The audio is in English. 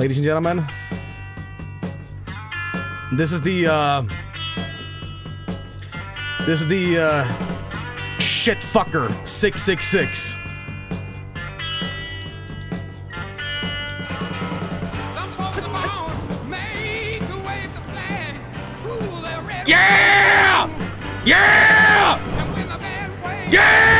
ladies and gentlemen. This is the, uh... This is the, uh... Shit fucker 666. Yeah! Yeah! Yeah!